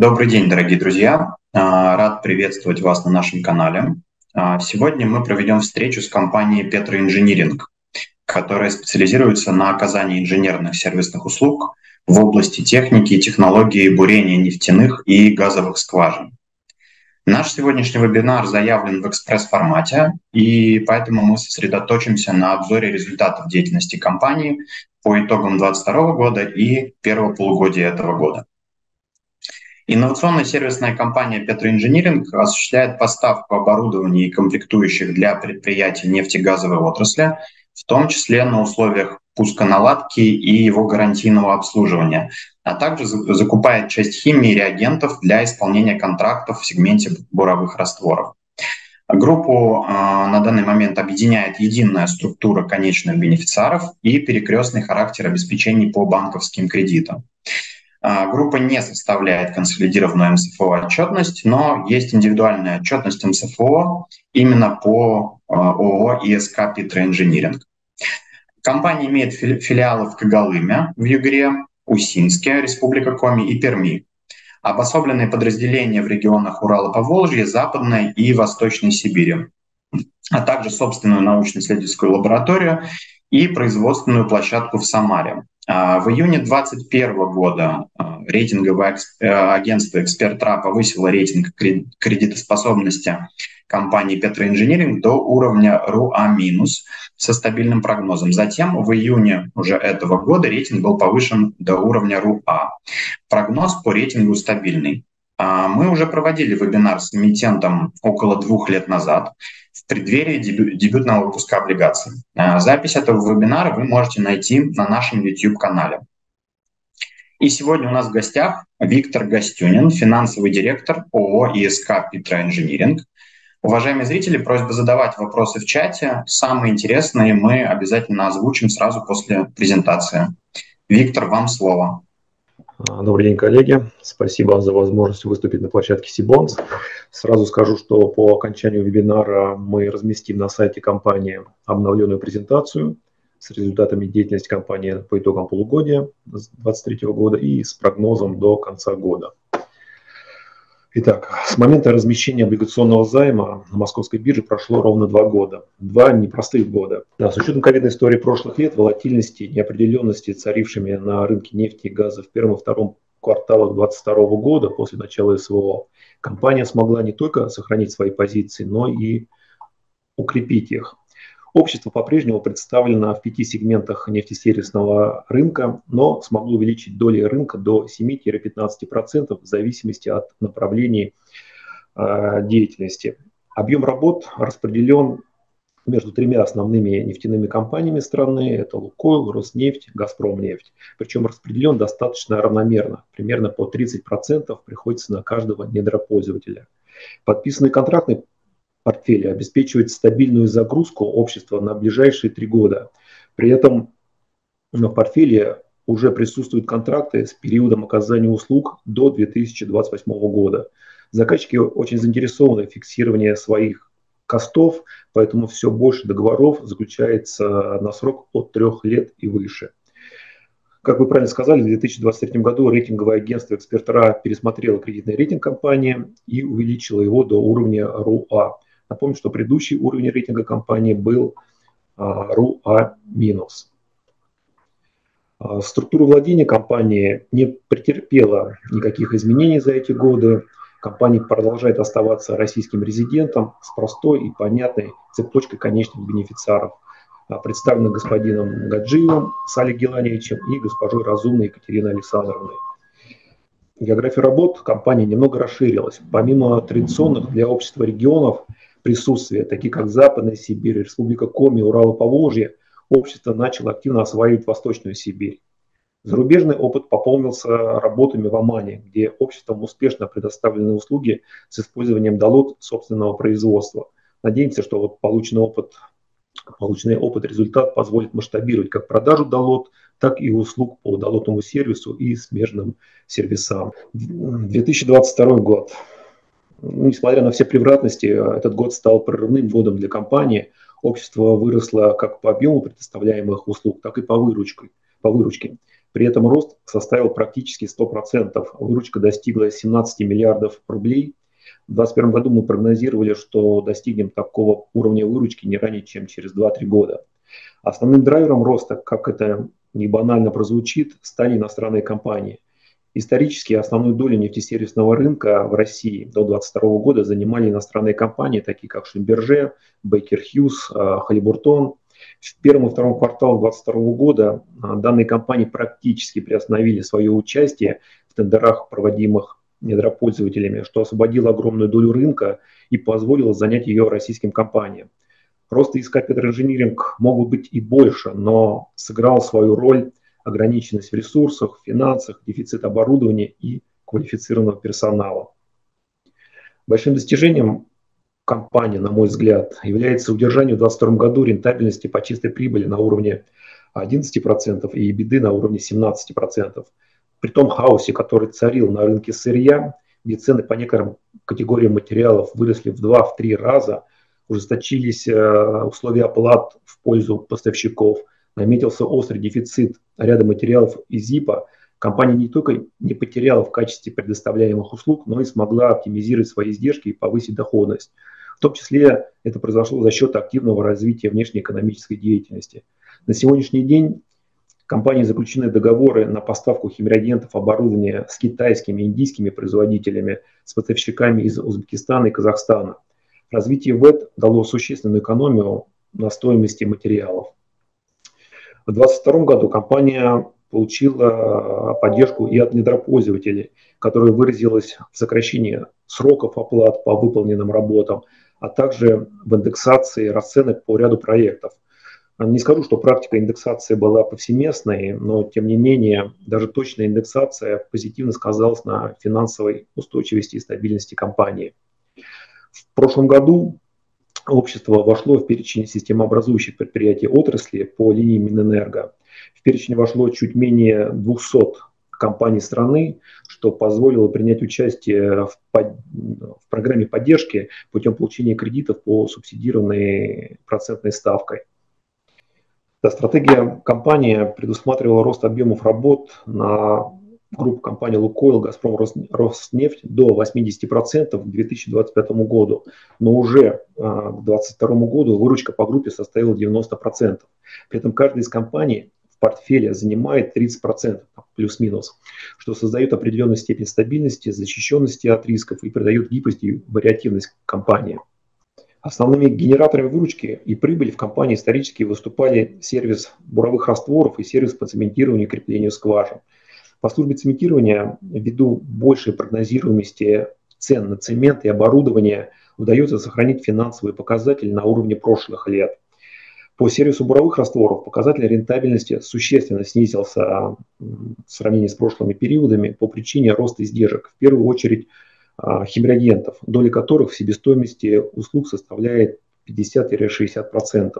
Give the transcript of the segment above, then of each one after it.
Добрый день, дорогие друзья. А, рад приветствовать вас на нашем канале. А, сегодня мы проведем встречу с компанией Петроинжиниринг, которая специализируется на оказании инженерных сервисных услуг в области техники и технологии бурения нефтяных и газовых скважин. Наш сегодняшний вебинар заявлен в экспресс-формате, и поэтому мы сосредоточимся на обзоре результатов деятельности компании по итогам 2022 года и первого полугодия этого года. Инновационная сервисная компания Петроинжиниринг осуществляет поставку оборудования и комплектующих для предприятий нефтегазовой отрасли, в том числе на условиях пусконаладки и его гарантийного обслуживания, а также закупает часть химии и реагентов для исполнения контрактов в сегменте буровых растворов. Группу э, на данный момент объединяет единая структура конечных бенефициаров и перекрестный характер обеспечений по банковским кредитам. А, группа не составляет консолидированную МСФО отчетность, но есть индивидуальная отчетность МСФО именно по а, ООО ИСК Питроинжиниринг. Компания имеет филиалы в Когалыме, в Югре, Усинске, Республика Коми и Перми. Обособленные подразделения в регионах Урала, Поволжья, Западной и Восточной Сибири, а также собственную научно-исследовательскую лабораторию и производственную площадку в Самаре. А, в июне 2021 года а, рейтинговое э, агентство «Экспертра» повысило рейтинг кредитоспособности компании «Петроинжиниринг» до уровня РУА- со стабильным прогнозом. Затем в июне уже этого года рейтинг был повышен до уровня РУА. Прогноз по рейтингу стабильный. А, мы уже проводили вебинар с эмитентом около двух лет назад в преддверии дебю- дебютного выпуска облигаций. А, запись этого вебинара вы можете найти на нашем YouTube-канале. И сегодня у нас в гостях Виктор Гостюнин, финансовый директор ООО ИСК Питра Инжиниринг. Уважаемые зрители, просьба задавать вопросы в чате. Самые интересные мы обязательно озвучим сразу после презентации. Виктор, вам слово. А, добрый день, коллеги. Спасибо за возможность выступить на площадке Сибонс. Сразу скажу, что по окончанию вебинара мы разместим на сайте компании обновленную презентацию с результатами деятельности компании по итогам полугодия 2023 года и с прогнозом до конца года. Итак, с момента размещения облигационного займа на московской бирже прошло ровно два года. Два непростых года. Да, с учетом ковидной истории прошлых лет, волатильности, неопределенности, царившими на рынке нефти и газа в первом и втором кварталах 2022 года после начала СВО, компания смогла не только сохранить свои позиции, но и укрепить их. Общество по-прежнему представлено в пяти сегментах нефтесервисного рынка, но смогло увеличить доли рынка до 7-15% в зависимости от направлений э, деятельности. Объем работ распределен между тремя основными нефтяными компаниями страны. Это Лукойл, Роснефть, Газпромнефть. Причем распределен достаточно равномерно. Примерно по 30% приходится на каждого недропользователя. Подписанный контрактный портфеля обеспечивает стабильную загрузку общества на ближайшие три года. При этом в портфеле уже присутствуют контракты с периодом оказания услуг до 2028 года. Заказчики очень заинтересованы в фиксировании своих костов, поэтому все больше договоров заключается на срок от трех лет и выше. Как вы правильно сказали, в 2023 году рейтинговое агентство «Экспертора» пересмотрело кредитный рейтинг компании и увеличило его до уровня РУА. Напомню, что предыдущий уровень рейтинга компании был РУА-. А, структура владения компании не претерпела никаких изменений за эти годы. Компания продолжает оставаться российским резидентом с простой и понятной цепочкой конечных бенефициаров, а, представленных господином Гаджиевым Салик Геланевичем и госпожой Разумной Екатериной Александровной. География работ компании немного расширилась. Помимо традиционных для общества регионов – присутствия, такие как Западная Сибирь, Республика Коми, Урал и Поволжье, общество начало активно осваивать Восточную Сибирь. Зарубежный опыт пополнился работами в Омане, где обществом успешно предоставлены услуги с использованием долот собственного производства. Надеемся, что вот полученный опыт, полученный опыт, результат позволит масштабировать как продажу долот, так и услуг по долотному сервису и смежным сервисам. 2022 год. Несмотря на все превратности, этот год стал прорывным годом для компании. Общество выросло как по объему предоставляемых услуг, так и по выручке. По выручке. При этом рост составил практически 100%. Выручка достигла 17 миллиардов рублей. В 2021 году мы прогнозировали, что достигнем такого уровня выручки не ранее, чем через 2-3 года. Основным драйвером роста, как это не банально прозвучит, стали иностранные компании. Исторически основную долю нефтесервисного рынка в России до 2022 года занимали иностранные компании, такие как Шлюмберже, Бейкер Хьюз, Халибуртон. В первом и втором квартале 2022 года а, данные компании практически приостановили свое участие в тендерах, проводимых недропользователями, что освободило огромную долю рынка и позволило занять ее российским компаниям. Рост риска Петроинжиниринг могут быть и больше, но сыграл свою роль ограниченность в ресурсах, финансах, дефицит оборудования и квалифицированного персонала. Большим достижением компании, на мой взгляд, является удержание в 2022 году рентабельности по чистой прибыли на уровне 11% и беды на уровне 17%. При том хаосе, который царил на рынке сырья, где цены по некоторым категориям материалов выросли в 2-3 раза – ужесточились э, условия оплат в пользу поставщиков, наметился острый дефицит ряда материалов из ЗИПа, компания не только не потеряла в качестве предоставляемых услуг, но и смогла оптимизировать свои издержки и повысить доходность. В том числе это произошло за счет активного развития внешнеэкономической деятельности. На сегодняшний день компании заключены договоры на поставку химреагентов, оборудования с китайскими, индийскими производителями, с поставщиками из Узбекистана и Казахстана – Развитие ВЭД дало существенную экономию на стоимости материалов. В 2022 году компания получила поддержку и от недропользователей, которая выразилась в сокращении сроков оплат по выполненным работам, а также в индексации расценок по ряду проектов. Не скажу, что практика индексации была повсеместной, но тем не менее даже точная индексация позитивно сказалась на финансовой устойчивости и стабильности компании. В прошлом году общество вошло в перечень системообразующих предприятий отрасли по линии Минэнерго. В перечень вошло чуть менее 200 компаний страны, что позволило принять участие в, под... в программе поддержки путем получения кредитов по субсидированной процентной ставкой. Да, стратегия компании предусматривала рост объемов работ на группа компаний «Лукойл», «Газпром», «Роснефть» до 80% к 2025 году. Но уже а, к 2022 году выручка по группе составила 90%. При этом каждая из компаний в портфеле занимает 30% плюс-минус, что создает определенную степень стабильности, защищенности от рисков и придает гибкость и вариативность компании. Основными генераторами выручки и прибыли в компании исторически выступали сервис буровых растворов и сервис по цементированию и креплению скважин – по службе цементирования, ввиду большей прогнозируемости цен на цемент и оборудование, удается сохранить финансовые показатели на уровне прошлых лет. По сервису буровых растворов показатель рентабельности существенно снизился в сравнении с прошлыми периодами по причине роста издержек. В первую очередь а, химреагентов, доля которых в себестоимости услуг составляет 50-60%.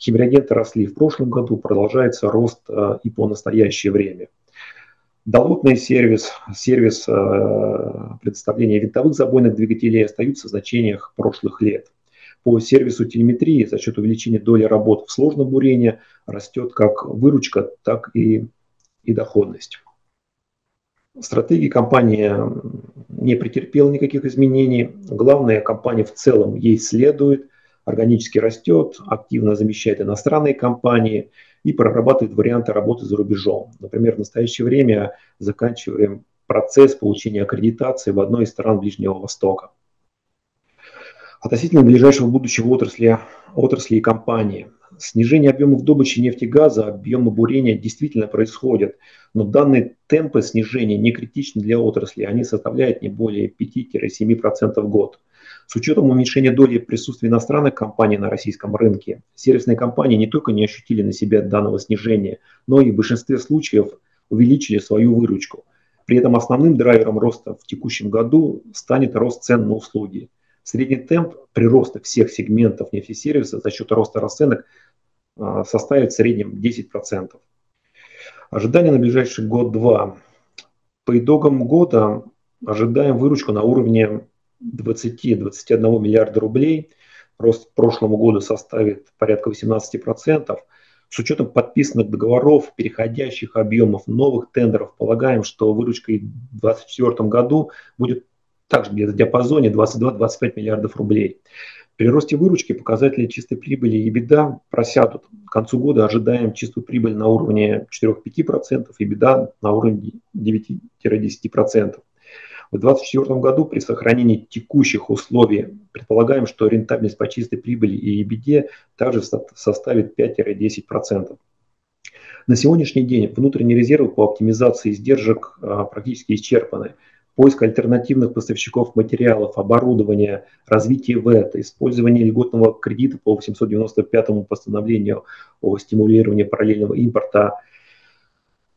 Химреагенты росли в прошлом году, продолжается рост а, и по настоящее время. Долотный сервис, сервис э, предоставления винтовых забойных двигателей остаются в значениях прошлых лет. По сервису телеметрии за счет увеличения доли работ в сложном бурении растет как выручка, так и, и доходность. Стратегия компании не претерпела никаких изменений. Главное, компания в целом ей следует, органически растет, активно замещает иностранные компании – и прорабатывает варианты работы за рубежом. Например, в настоящее время заканчиваем процесс получения аккредитации в одной из стран Ближнего Востока. Относительно ближайшего будущего отрасли, отрасли и компании. Снижение объемов добычи нефти и газа, объемы бурения действительно происходят, но данные темпы снижения не критичны для отрасли, они составляют не более 5-7% в год. С учетом уменьшения доли присутствия иностранных компаний на российском рынке, сервисные компании не только не ощутили на себя данного снижения, но и в большинстве случаев увеличили свою выручку. При этом основным драйвером роста в текущем году станет рост цен на услуги. Средний темп прироста всех сегментов нефтесервиса за счет роста расценок а, составит в среднем 10%. Ожидания на ближайший год-два. По итогам года ожидаем выручку на уровне 20-21 миллиарда рублей. Рост к прошлому году составит порядка 18%, С учетом подписанных договоров, переходящих объемов новых тендеров, полагаем, что выручка в 2024 году будет также где-то в диапазоне 22-25 миллиардов рублей. При росте выручки показатели чистой прибыли и беда просядут. К концу года ожидаем чистую прибыль на уровне 4-5% и беда на уровне 9-10%. В 2024 году при сохранении текущих условий предполагаем, что рентабельность по чистой прибыли и EBITDA также составит 5-10%. На сегодняшний день внутренние резервы по оптимизации издержек а, практически исчерпаны. Поиск альтернативных поставщиков материалов, оборудования, развитие ВЭТ, использование льготного кредита по 895 постановлению о стимулировании параллельного импорта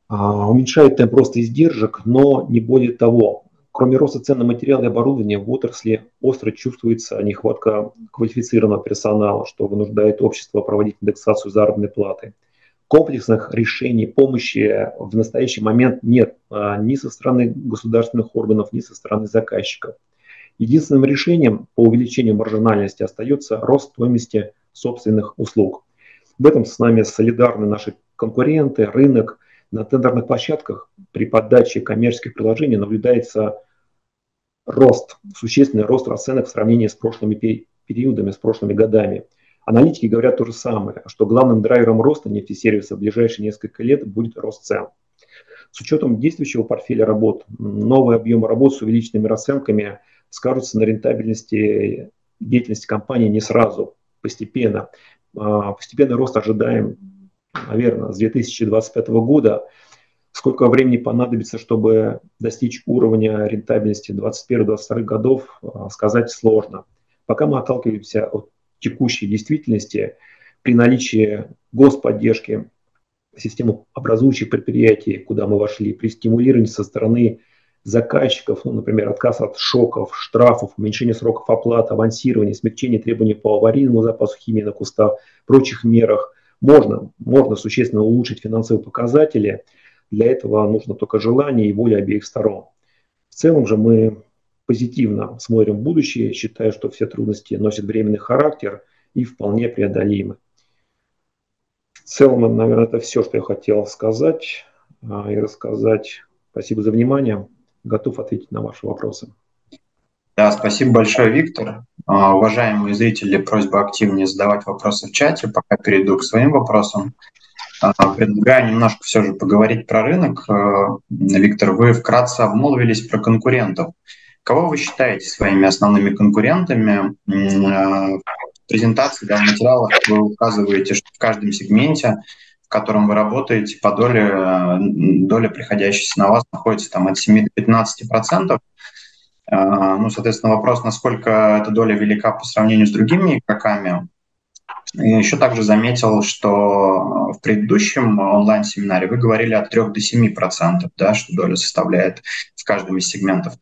а, уменьшает темп роста издержек, но не более того. Кроме роста цен на материалы и оборудование, в отрасли остро чувствуется нехватка квалифицированного персонала, что вынуждает общество проводить индексацию заработной платы. Комплексных решений помощи в настоящий момент нет а, ни со стороны государственных органов, ни со стороны заказчиков. Единственным решением по увеличению маржинальности остается рост стоимости собственных услуг. В этом с нами солидарны наши конкуренты, рынок. На тендерных площадках при подаче коммерческих приложений наблюдается рост, существенный рост расценок в сравнении с прошлыми периодами, с прошлыми годами. Аналитики говорят то же самое, что главным драйвером роста нефтесервиса в ближайшие несколько лет будет рост цен. С учетом действующего портфеля работ, новые объемы работ с увеличенными расценками скажутся на рентабельности деятельности компании не сразу, постепенно. А, постепенный рост ожидаем, наверное, с 2025 года Сколько времени понадобится, чтобы достичь уровня рентабельности 2021-2022 годов, а, сказать сложно. Пока мы отталкиваемся от текущей действительности, при наличии господдержки системы образующих предприятий, куда мы вошли, при стимулировании со стороны заказчиков, ну, например, отказ от шоков, штрафов, уменьшение сроков оплаты, авансирования, смягчение требований по аварийному запасу химии на кустах, прочих мерах, можно, можно существенно улучшить финансовые показатели – для этого нужно только желание и воля обеих сторон. В целом же мы позитивно смотрим в будущее, считая, что все трудности носят временный характер и вполне преодолимы. В целом, наверное, это все, что я хотел сказать а, и рассказать. Спасибо за внимание. Готов ответить на ваши вопросы. Да, спасибо большое, Виктор. А, уважаемые зрители, просьба активнее задавать вопросы в чате, пока перейду к своим вопросам. А, предлагаю немножко все же поговорить про рынок. А, Виктор, вы вкратце обмолвились про конкурентов. Кого вы считаете своими основными конкурентами? А, в презентации, да, в материалах вы указываете, что в каждом сегменте, в котором вы работаете, по доле, доля, приходящаяся на вас, находится там от 7 до 15 процентов. Ну, соответственно, вопрос, насколько эта доля велика по сравнению с другими игроками. Еще также заметил, что в предыдущем онлайн-семинаре вы говорили от 3 до 7 процентов, да, что доля составляет в каждом из сегментов.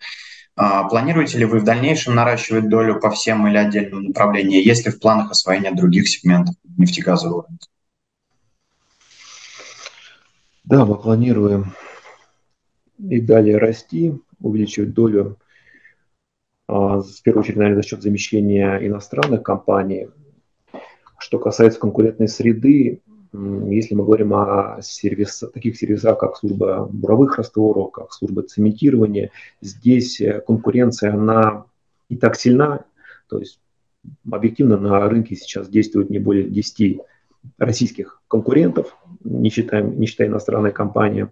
А, планируете ли вы в дальнейшем наращивать долю по всем или отдельным направлениям, если в планах освоения других сегментов нефтегазового рынка? Да, мы планируем и далее расти, увеличивать долю, а, в первую очередь, наверное, за счет замещения иностранных компаний – что касается конкурентной среды, если мы говорим о сервис, таких сервисах, как служба буровых растворов, как служба цементирования, здесь э, конкуренция, она не так сильна, то есть объективно на рынке сейчас действует не более 10 российских конкурентов, не считая, не считая иностранной компании.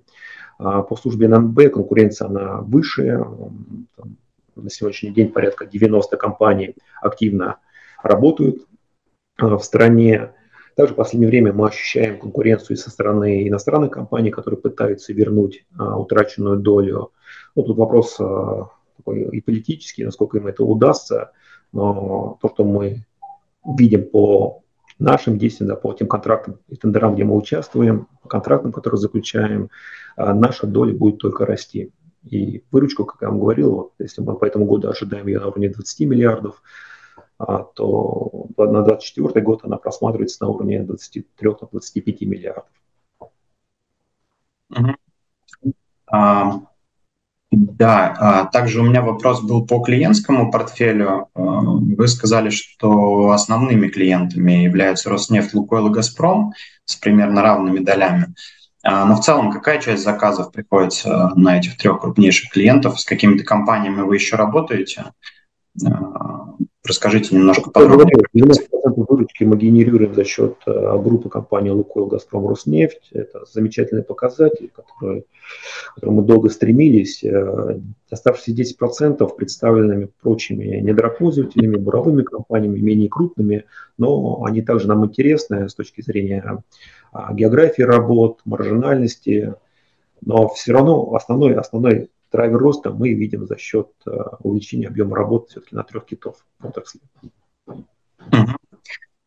А по службе ННБ конкуренция она выше, на сегодняшний день порядка 90 компаний активно работают в стране. Также в последнее время мы ощущаем конкуренцию со стороны иностранных компаний, которые пытаются вернуть а, утраченную долю. Ну, тут вопрос а, такой и политический, насколько им это удастся. Но то, что мы видим по нашим действиям, да, по тем контрактам и тендерам, где мы участвуем, по контрактам, которые заключаем, а, наша доля будет только расти. И выручку, как я вам говорил, вот, если мы по этому году ожидаем ее на уровне 20 миллиардов, то на 2024 год она просматривается на уровне 23-25 миллиардов. А, Да, а, также у меня вопрос был по клиентскому портфелю. А, вы сказали, что основными клиентами являются Роснефть, Лукойл и Газпром с примерно равными долями. А, но в целом какая часть заказов приходится на этих трех крупнейших клиентов? С какими-то компаниями вы еще работаете? Расскажите немножко подробнее. 90% выручки мы генерируем за счет э, группы компаний «Лукойл», «Газпром», «Роснефть». Это замечательный показатель, который, к которому мы долго стремились. Э, оставшиеся 10% представленными прочими недропользователями, буровыми компаниями, менее крупными, но они также нам интересны с точки зрения а, географии работ, маржинальности, но все равно основной, основной драйвер роста мы видим за счет э, увеличения объема работы все-таки на трех китов отрасли.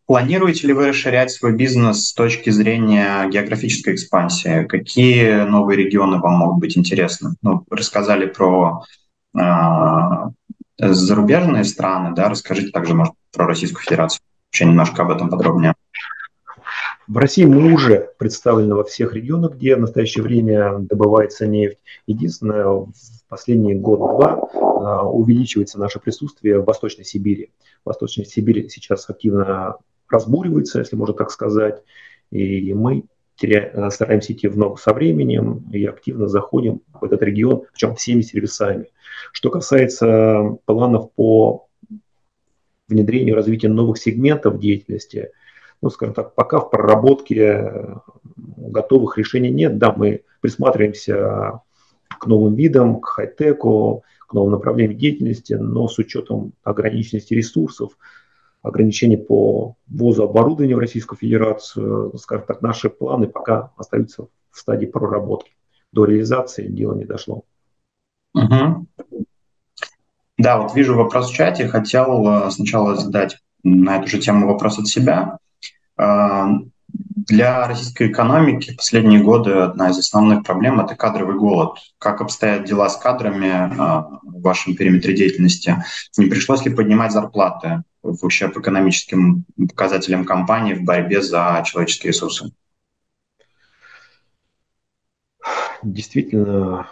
Планируете ли вы расширять свой бизнес с точки зрения географической экспансии? Какие новые регионы вам могут быть интересны? Ну, рассказали про э, зарубежные страны, да, расскажите также, может, про Российскую Федерацию. Еще немножко об этом подробнее. В России мы уже представлены во всех регионах, где в настоящее время добывается нефть. Единственное, в последние год-два а, увеличивается наше присутствие в Восточной Сибири. Восточная Сибирь сейчас активно разбуривается, если можно так сказать, и мы теря... стараемся идти в ногу со временем и активно заходим в этот регион, причем всеми сервисами. Что касается планов по внедрению, развитию новых сегментов деятельности – ну, скажем так, пока в проработке э, готовых решений нет. Да, мы присматриваемся к новым видам, к хай-теку, к новым направлениям деятельности, но с учетом ограниченности ресурсов, ограничений по ввозу оборудования в Российскую Федерацию, скажем так, наши планы пока остаются в стадии проработки. До реализации дело не дошло. Угу. Да, вот вижу вопрос в чате. Хотел э, сначала задать на эту же тему вопрос от себя. Для российской экономики последние годы одна из основных проблем – это кадровый голод. Как обстоят дела с кадрами а, в вашем периметре деятельности? Не пришлось ли поднимать зарплаты в ущерб экономическим показателям компании в борьбе за человеческие ресурсы? Действительно,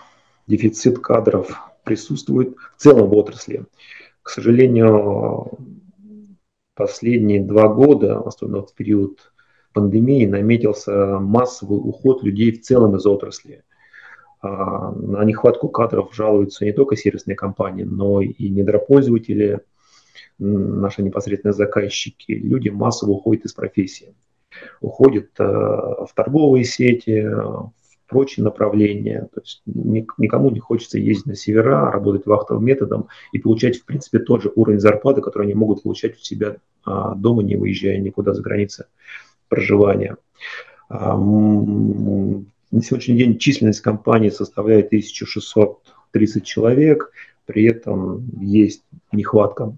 дефицит кадров присутствует в целом в отрасли. К сожалению, последние два года, особенно в период пандемии, наметился массовый уход людей в целом из отрасли. А, на нехватку кадров жалуются не только сервисные компании, но и недропользователи, наши непосредственные заказчики. Люди массово уходят из профессии. Уходят э, в торговые сети, прочие направления. То есть никому не хочется ездить на севера, работать вахтовым методом и получать, в принципе, тот же уровень зарплаты, который они могут получать у себя а, дома, не выезжая никуда за границы проживания. А, на сегодняшний день численность компании составляет 1630 человек, при этом есть нехватка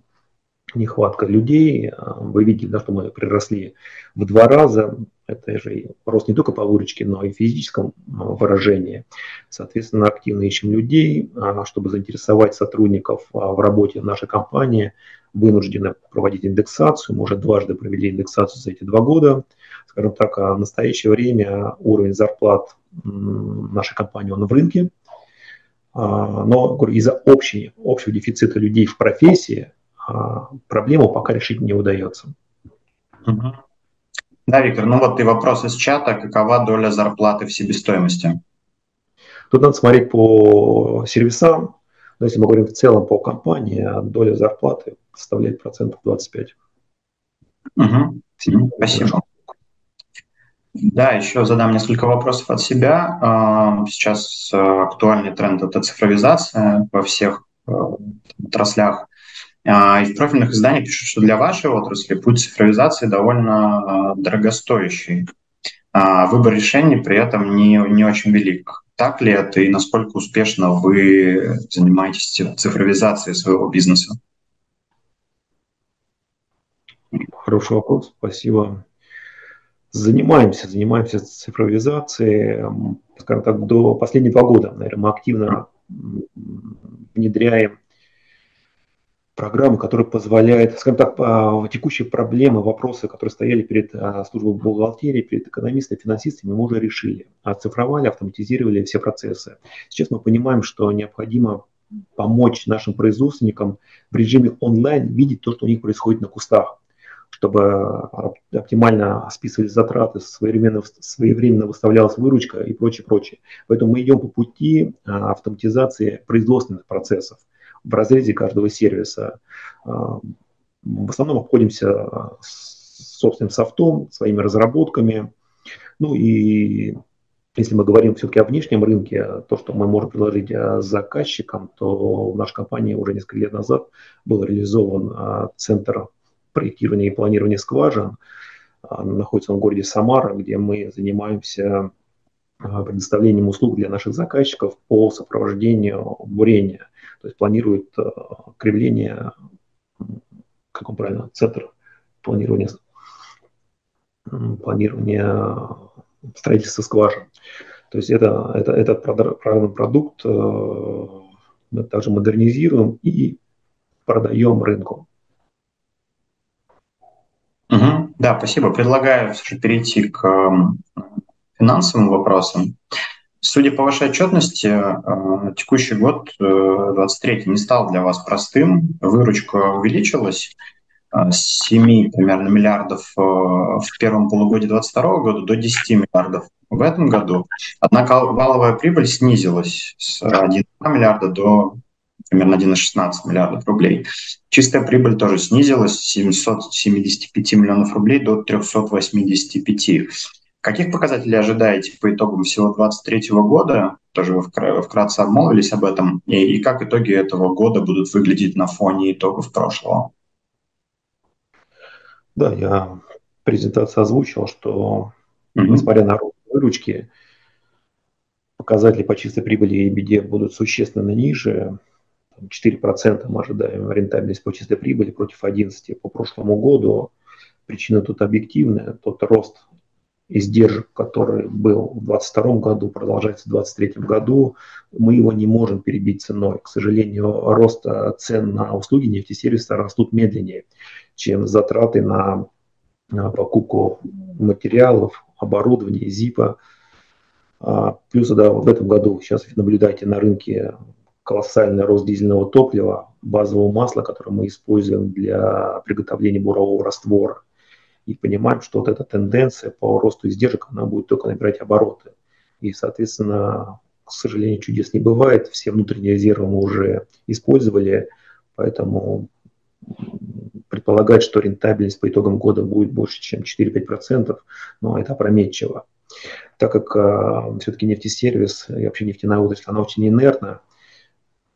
нехватка людей. А, вы видите, да, что мы приросли в два раза. Это же рост не только по выручке, но и в физическом а, выражении. Соответственно, активно ищем людей, а, чтобы заинтересовать сотрудников в работе нашей компании. Вынуждены проводить индексацию. Мы уже дважды провели индексацию за эти два года. Скажем так, в настоящее время уровень зарплат нашей компании он в рынке. Но из-за общего, общего дефицита людей в профессии а, проблему пока решить не удается. Да, Виктор, ну вот и вопрос из чата. Какова доля зарплаты в себестоимости? Тут надо смотреть по сервисам. Но если мы говорим в целом по компании, доля зарплаты составляет процентов 25. Угу. Спасибо. Да, еще задам несколько вопросов от себя. А, сейчас актуальный тренд – это цифровизация во всех э, отраслях. А, и в профильных изданиях пишут, что для вашей отрасли путь цифровизации довольно а, дорогостоящий. А выбор решений при этом не, не очень велик. Так ли это и насколько успешно вы занимаетесь цифровизацией своего бизнеса? Хороший вопрос, спасибо. Занимаемся, занимаемся цифровизацией, скажем так, до последних два года, наверное, мы активно внедряем программу, которая позволяет, скажем так, текущие проблемы, вопросы, которые стояли перед службой бухгалтерии, перед экономистами, финансистами, мы уже решили. Оцифровали, автоматизировали все процессы. Сейчас мы понимаем, что необходимо помочь нашим производственникам в режиме онлайн видеть то, что у них происходит на кустах, чтобы оптимально списывались затраты, своевременно, своевременно выставлялась выручка и прочее, прочее. Поэтому мы идем по пути а, автоматизации производственных процессов в разрезе каждого сервиса. А, в основном обходимся собственным софтом, своими разработками. Ну и если мы говорим все-таки о внешнем рынке, то, что мы можем предложить э, заказчикам, то в нашей компании уже несколько лет назад был реализован центр проектирования и планирования скважин. Находится он в городе Самара, где мы занимаемся предоставлением услуг для наших заказчиков по сопровождению бурения. То есть планируют кривление, как он правильно, центр планирования, планирования строительства скважин. То есть это, это, этот продукт э, мы также модернизируем и продаем рынку. Угу, да, спасибо. Предлагаю перейти к финансовым вопросам. Судя по вашей отчетности, э, текущий год, 23 э, не стал для вас простым. Выручка увеличилась, 7 примерно миллиардов э, в первом полугодии 2022 года до 10 миллиардов в этом году. Однако валовая прибыль снизилась с 1,2 миллиарда до примерно 1,16 миллиардов рублей. Чистая прибыль тоже снизилась с 775 миллионов рублей до 385. Каких показателей ожидаете по итогам всего 2023 года? Тоже вы вкратце обмолвились об этом. И, и как итоги этого года будут выглядеть на фоне итогов прошлого? Да, я презентацию озвучил, что mm-hmm. несмотря на рост выручки, показатели по чистой прибыли и беде будут существенно ниже. 4% мы ожидаем рентабельность по чистой прибыли против 11% по прошлому году. Причина тут объективная. Тот рост издержек, который был в 2022 году, продолжается в 2023 году, мы его не можем перебить ценой. К сожалению, рост цен на услуги нефтесервиса растут медленнее, чем затраты на, на покупку материалов, оборудования, ЗИПа. А, плюс да, в этом году сейчас наблюдаете на рынке колоссальный рост дизельного топлива, базового масла, которое мы используем для приготовления бурового раствора – и понимаем, что вот эта тенденция по росту издержек, она будет только набирать обороты. И, соответственно, к сожалению, чудес не бывает. Все внутренние резервы мы уже использовали, поэтому предполагать, что рентабельность по итогам года будет больше, чем 4-5%, но это опрометчиво. Так как э, все-таки нефтесервис и вообще нефтяная отрасль, она очень инертна,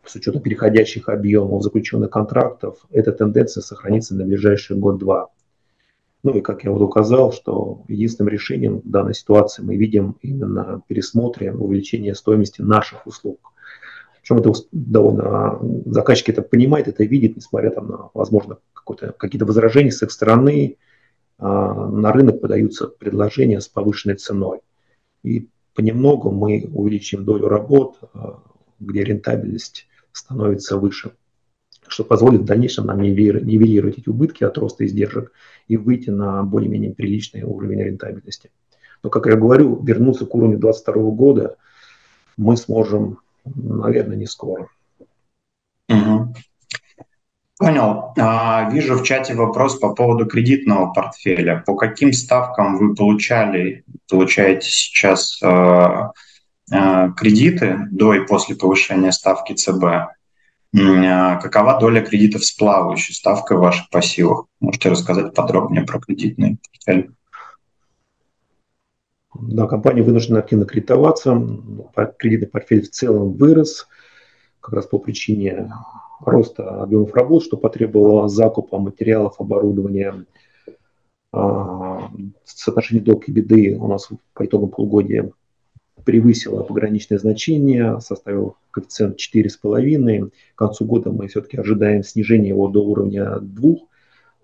с учетом переходящих объемов заключенных контрактов, эта тенденция сохранится на ближайший год-два. Ну и как я вот указал, что единственным решением данной ситуации мы видим именно пересмотре увеличение стоимости наших услуг. Причем это довольно заказчик это понимает, это видит, несмотря там на, возможно, какие-то возражения с их стороны, а, на рынок подаются предложения с повышенной ценой. И понемногу мы увеличим долю работ, а, где рентабельность становится выше что позволит в дальнейшем нам нивелировать эти убытки от роста издержек и выйти на более-менее приличный уровень рентабельности. Но, как я говорю, вернуться к уровню 2022 года мы сможем, наверное, не скоро. Угу. Понял. А, вижу в чате вопрос по поводу кредитного портфеля. По каким ставкам вы получали, получаете сейчас э, э, кредиты до и после повышения ставки ЦБ? А какова доля кредитов с плавающей ставкой в ваших пассивах? Можете рассказать подробнее про кредитный портфель? Да, компания вынуждена активно кредитоваться. Кредитный портфель в целом вырос как раз по причине роста объемов работ, что потребовало закупа материалов, оборудования. А, соотношение долг и беды у нас по итогам полугодия превысила пограничное значение, составил коэффициент 4,5. К концу года мы все-таки ожидаем снижения его до уровня 2,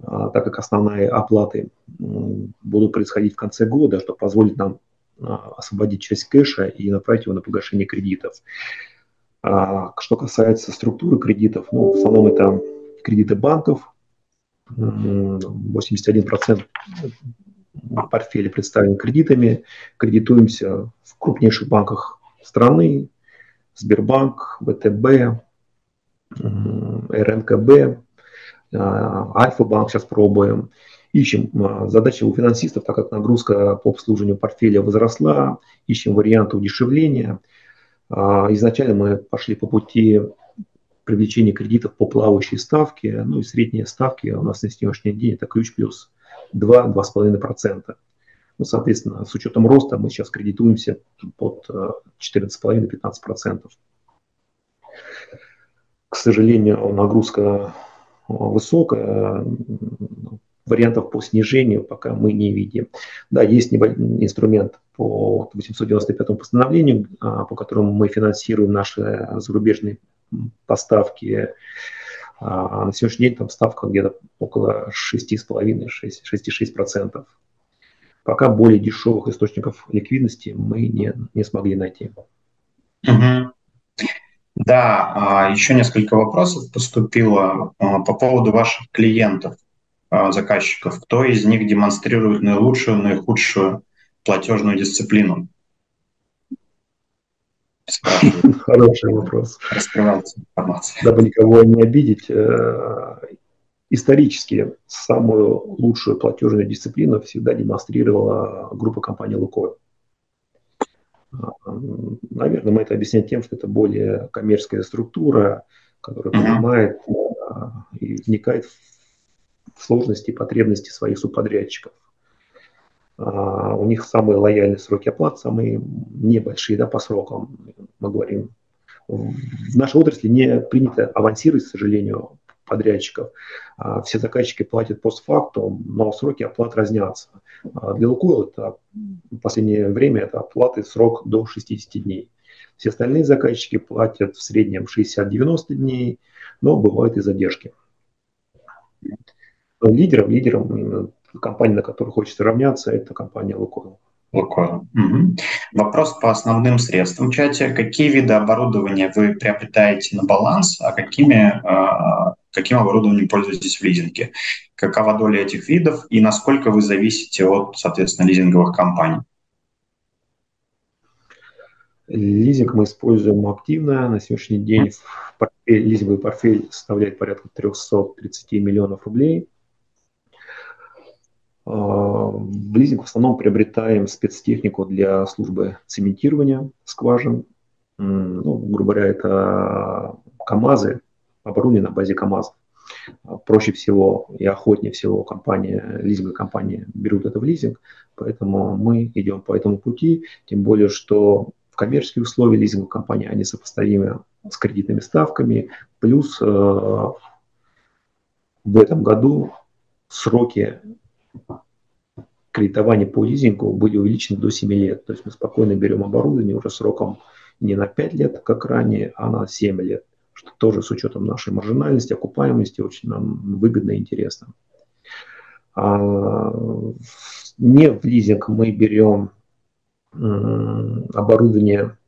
а, так как основные оплаты будут происходить в конце года, что позволит нам а, освободить часть кэша и направить его на погашение кредитов. А, что касается структуры кредитов, ну, в основном это кредиты банков. 81% портфеля представлен кредитами. Кредитуемся в крупнейших банках страны. Сбербанк, ВТБ, РНКБ, Альфа-банк сейчас пробуем. Ищем задачи у финансистов, так как нагрузка по обслуживанию портфеля возросла, ищем варианты удешевления. Изначально мы пошли по пути привлечения кредитов по плавающей ставке, ну и средние ставки у нас на сегодняшний день это ключ плюс 2-2,5%. Ну, соответственно, с учетом роста мы сейчас кредитуемся под 14,5-15%. К сожалению, нагрузка высокая, вариантов по снижению пока мы не видим. Да, есть инструмент по 895 постановлению, по которому мы финансируем наши зарубежные поставки. А на сегодняшний день там ставка где-то около 6,5-6,6%. Пока более дешевых источников ликвидности мы не, не смогли найти. Угу. Да, а, еще несколько вопросов поступило а, по поводу ваших клиентов, заказчиков. Кто из них демонстрирует наилучшую, наихудшую платежную дисциплину? Хороший вопрос. Раскрывается информация. Дабы никого не обидеть, э, исторически самую лучшую платежную дисциплину всегда демонстрировала группа компании «Лукойл». Наверное, мы это объясняем тем, что это более коммерческая структура, которая понимает а, и вникает в сложности и потребности своих субподрядчиков. А, у них самые лояльные сроки оплат, самые небольшие да, по срокам. Мы говорим, в нашей отрасли не принято авансировать, к сожалению, подрядчиков. А, все заказчики платят постфактум, но сроки оплат разнятся. А, для Лукойл это в последнее время это оплаты срок до 60 дней. Все остальные заказчики платят в среднем 60-90 дней, но бывают и задержки. Лидером, лидером компании, на которую хочется равняться, это компания Лукойл. Лукойл. Угу. Вопрос по основным средствам в чате. Какие виды оборудования вы приобретаете на баланс, а какими, а, каким оборудованием пользуетесь в лизинге? Какова доля этих видов и насколько вы зависите от, соответственно, лизинговых компаний? Лизинг мы используем активно. На сегодняшний день портфель, лизинговый портфель составляет порядка 330 миллионов рублей. А, в лизинг в основном приобретаем спецтехнику для службы цементирования скважин. Ну, грубо говоря, это КАМАЗы, оборудование на базе КАМАЗов. Проще всего и охотнее всего компания, лизинговые компании берут это в лизинг, поэтому мы идем по этому пути, тем более, что в коммерческие условия лизинговой компании, они сопоставимы с кредитными ставками, плюс э, в этом году сроки кредитования по лизингу были увеличены до 7 лет. То есть мы спокойно берем оборудование уже сроком не на 5 лет, как ранее, а на 7 лет, что тоже с учетом нашей маржинальности, окупаемости очень нам выгодно и интересно. А, не в лизинг мы берем оборудование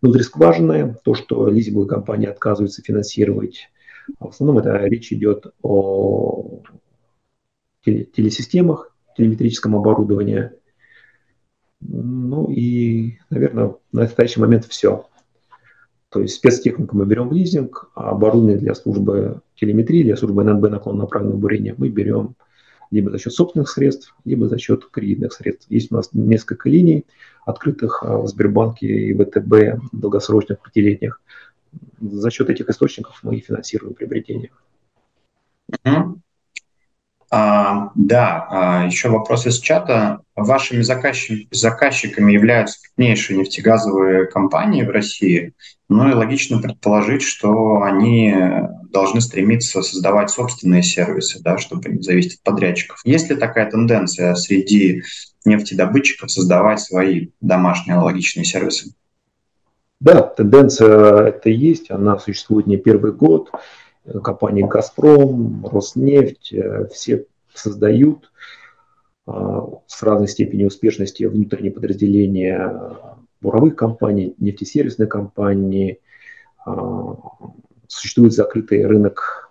внутрискважинное, то, что лизинговые компании отказываются финансировать. В основном это речь идет о телесистемах, телеметрическом оборудовании. Ну и, наверное, на настоящий момент все. То есть спецтехнику мы берем в лизинг, а оборудование для службы телеметрии, для службы ННБ наклонно направленного бурения мы берем либо за счет собственных средств, либо за счет кредитных средств. Есть у нас несколько линий, открытых а, в Сбербанке и ВТБ, долгосрочных, пятилетних. За счет этих источников мы финансируем приобретение. Uh-huh. А, да, а, еще вопрос из чата. Вашими заказчик, заказчиками являются крупнейшие нефтегазовые компании в России. Ну и логично предположить, что они должны стремиться создавать собственные сервисы, да, чтобы не зависеть от подрядчиков. Есть ли такая тенденция среди нефтедобытчиков создавать свои домашние аналогичные сервисы? Да, тенденция это есть, она существует не первый год компании «Газпром», «Роснефть», э, все создают а, с разной степенью успешности внутренние подразделения буровых компаний, нефтесервисной компании. Существует закрытый рынок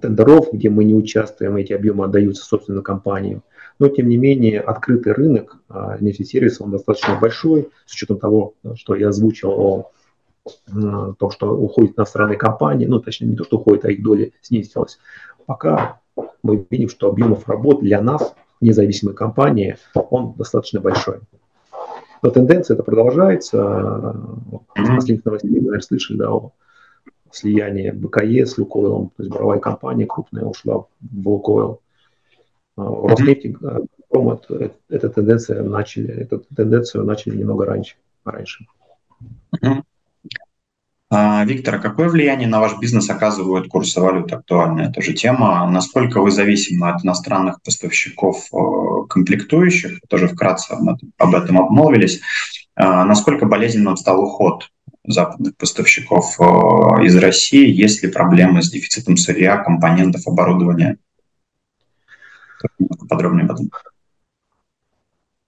тендеров, где мы не участвуем, эти объемы отдаются, собственно, компаниям. Но, тем не менее, открытый рынок нефтесервиса, он достаточно большой, с учетом того, что я озвучил о том, что уходит иностранные компании, ну, точнее, не то, что уходит, а их доля снизилась. Пока мы видим, что объемов работ для нас, независимой компании, он достаточно большой. Но тенденция это продолжается. Из последних новостей, вы, наверное, слышали, да, о слияние БКЕ с Лукойлом, то есть буровая компания крупная ушла в Лукойл. А, Роснефть, Газпром, это, это тенденция начали, эту тенденцию начали немного раньше. раньше. Виктор, а какое влияние на ваш бизнес оказывают курсы валют? Актуальная эта же тема. Насколько вы зависимы от иностранных поставщиков э, комплектующих? Тоже вкратце об этом обмолвились. А, насколько болезненным стал уход западных поставщиков э, из России, есть ли проблемы с дефицитом сырья, компонентов, оборудования? Подробнее об этом.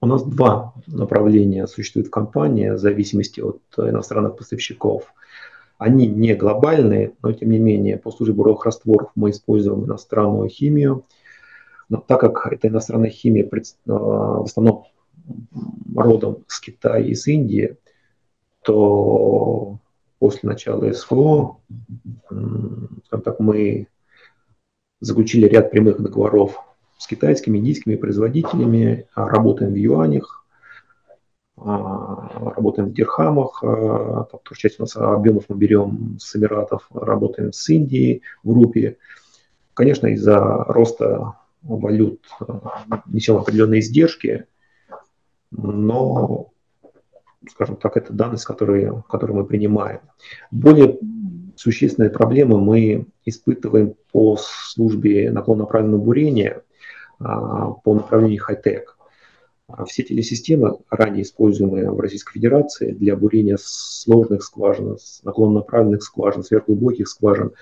У нас два направления существует в компании в зависимости от иностранных поставщиков. Они не глобальные, но тем не менее по службе буровых растворов мы используем иностранную химию. Но так как эта иностранная химия э, в основном родом с Китая и с Индии, то после начала СФО, так, мы заключили ряд прямых договоров с китайскими, индийскими производителями, работаем в юанях, работаем в дирхамах, а, там, часть у нас объемов мы берем с Эмиратов, работаем с Индией в группе. Конечно, из-за роста валют несем определенные издержки, но скажем так, это данность, которые, которые мы принимаем. Более существенные проблемы мы испытываем по службе наклонно-направленного бурения а, по направлению хай-тек. А все телесистемы, ранее используемые в Российской Федерации для бурения сложных скважин, наклонно-направленных скважин, сверхглубоких скважин,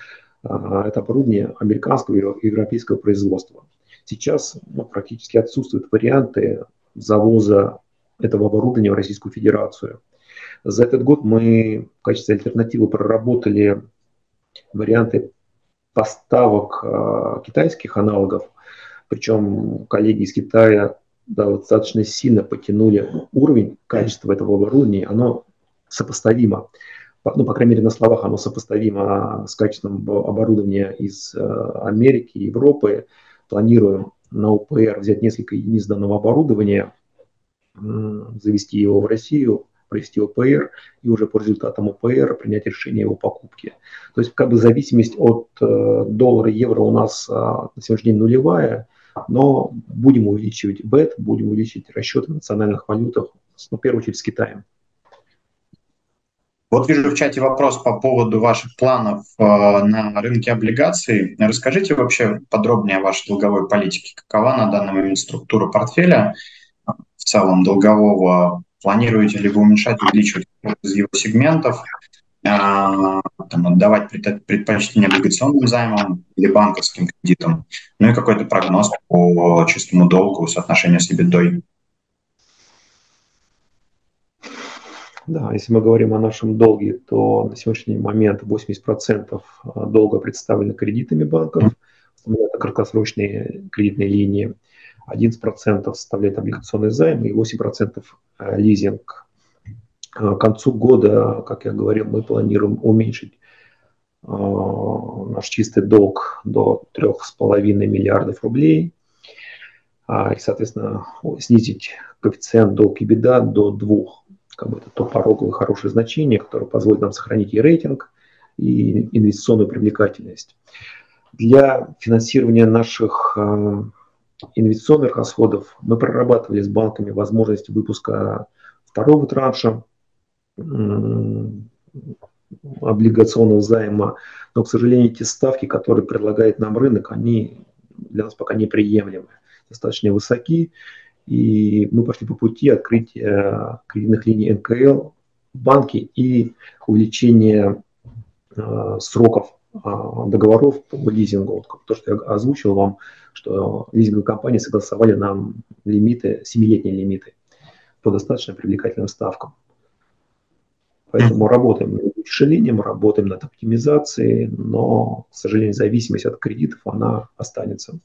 а, это оборудование американского и европейского производства. Сейчас ну, практически отсутствуют варианты завоза этого оборудования в Российскую Федерацию. За этот год мы в качестве альтернативы проработали варианты поставок э, китайских аналогов, причем коллеги из Китая да, достаточно сильно потянули уровень качества этого оборудования, оно сопоставимо, ну, по крайней мере, на словах оно сопоставимо с качеством оборудования из э, Америки, Европы. Планируем на УПР взять несколько единиц данного оборудования – завести его в Россию, провести ОПР и уже по результатам ОПР принять решение его покупки. То есть как бы зависимость от э, доллара и евро у нас э, на сегодняшний день нулевая, но будем увеличивать БЭТ, будем увеличивать расчеты в национальных валютах, ну, в первую очередь с Китаем. Вот вижу в чате вопрос по поводу ваших планов э, на рынке облигаций. Расскажите вообще подробнее о вашей долговой политике. Какова на данный момент структура портфеля? в целом долгового, планируете ли вы уменьшать, увеличивать из его сегментов, там, отдавать предпочтение облигационным займам или банковским кредитам, ну и какой-то прогноз по чистому долгу, соотношению с EBITDA. Да, если мы говорим о нашем долге, то на сегодняшний момент 80% долга представлено кредитами банков, это краткосрочные кредитные линии. 11% составляет облигационный займ и 8% э, лизинг. Э, к концу года, как я говорил, мы планируем уменьшить э, наш чистый долг до 3,5 миллиардов рублей а, и, соответственно, снизить коэффициент долг и беда до 2. Как бы это то пороговое хорошее значение, которое позволит нам сохранить и рейтинг, и инвестиционную привлекательность. Для финансирования наших инвестиционных расходов мы прорабатывали с банками возможность выпуска второго транша облигационного займа, но, к сожалению, те ставки, которые предлагает нам рынок, они для нас пока неприемлемы, достаточно высоки, и мы пошли по пути открытия кредитных линий НКЛ в банке и увеличения э, сроков а, договоров по лизингу. То, что я озвучил вам, что лизинговые компании согласовали нам лимиты, 7-летние лимиты по достаточно привлекательным ставкам. Поэтому работаем над удешевлением, работаем над оптимизацией, но, к сожалению, зависимость от кредитов, она останется.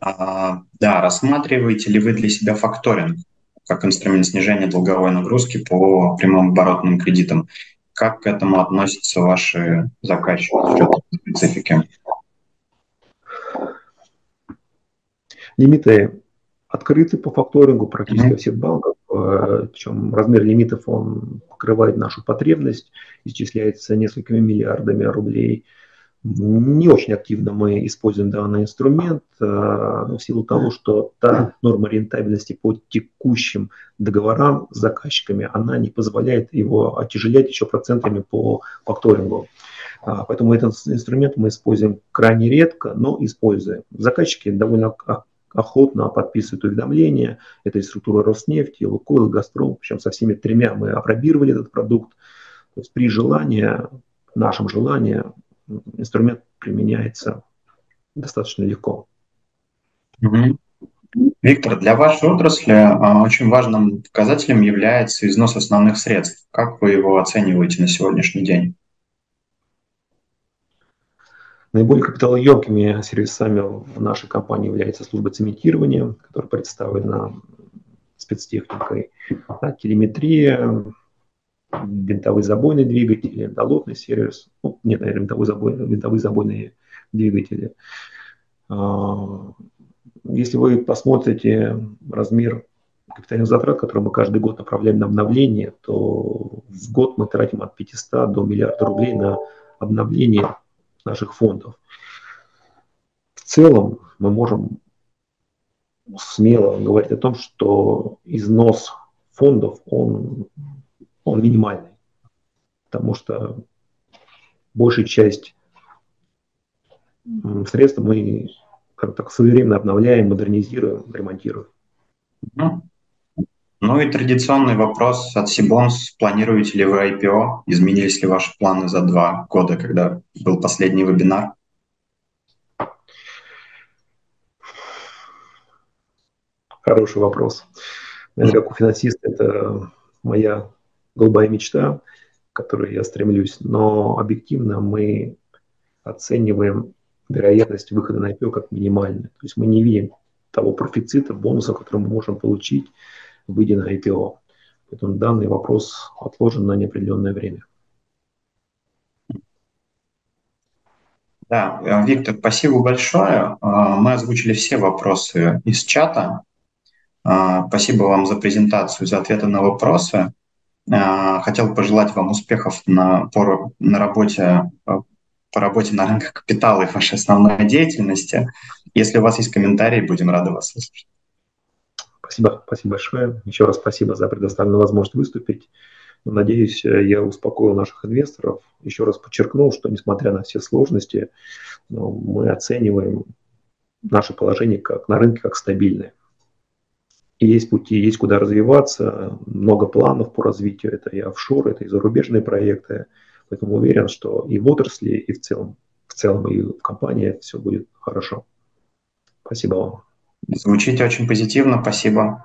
А, да, рассматриваете ли вы для себя факторинг как инструмент снижения долговой нагрузки по прямым оборотным кредитам? Как к этому относятся ваши заказчики в специфике? Лимиты открыты по факторингу практически mm-hmm. всех банков. Э, Причем размер лимитов он покрывает нашу потребность, исчисляется несколькими миллиардами рублей. Не очень активно мы используем данный инструмент э, в силу того, что та норма рентабельности по текущим договорам с заказчиками, она не позволяет его отяжелять еще процентами по факторингу. А, поэтому этот инструмент мы используем крайне редко, но используем. Заказчики довольно охотно подписывают уведомления. Это и структура Роснефти, Лукойл, и Газпром. Причем со всеми тремя мы опробировали этот продукт. То есть при желании, нашем желании, инструмент применяется достаточно легко. Виктор, для вашей отрасли а, очень важным показателем является износ основных средств. Как вы его оцениваете на сегодняшний день? Наиболее капиталоемкими сервисами в нашей компании является служба цементирования, которая представлена спецтехникой, да, телеметрия, винтовые забойные двигатели, долотный сервис, ну, нет, наверное, винтовые, забойные, винтовые забойные двигатели. А, если вы посмотрите размер капитальных затрат, которые мы каждый год направляем на обновление, то в год мы тратим от 500 до миллиарда рублей на обновление наших фондов. В целом мы можем смело говорить о том, что износ фондов, он, он минимальный, потому что большая часть средств мы как так своевременно обновляем, модернизируем, ремонтируем. Ну и традиционный вопрос от Сибонс. Планируете ли вы IPO? Изменились ли ваши планы за два года, когда был последний вебинар? Хороший вопрос. Наверное, как у финансиста, это моя голубая мечта, к которой я стремлюсь. Но объективно мы оцениваем вероятность выхода на IPO как минимальную. То есть мы не видим того профицита, бонуса, который мы можем получить выйдя на IPO. Поэтому данный вопрос отложен на неопределенное время. Да, э, Виктор, спасибо большое. Э, мы озвучили все вопросы из чата. Э, спасибо вам за презентацию, за ответы на вопросы. Хотел пожелать вам успехов на, по, на работе, по работе на рынках капитала и вашей основной деятельности. Если у вас есть комментарии, будем рады вас услышать. Спасибо, спасибо большое. Еще раз спасибо за предоставленную возможность выступить. Надеюсь, я успокоил наших инвесторов. Еще раз подчеркнул, что несмотря на все сложности, ну, мы оцениваем наше положение как, на рынке как стабильное. И есть пути, есть куда развиваться, много планов по развитию. Это и офшор, это и зарубежные проекты. Поэтому уверен, что и в отрасли, и в целом, в целом и в компании все будет хорошо. Спасибо вам. Звучите очень позитивно, спасибо.